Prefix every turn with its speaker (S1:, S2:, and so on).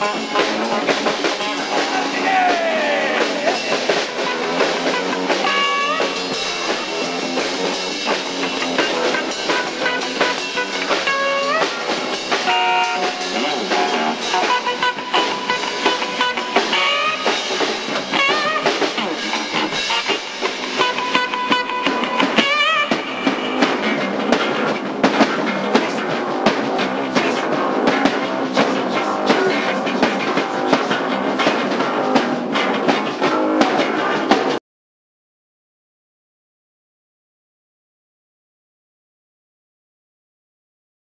S1: Música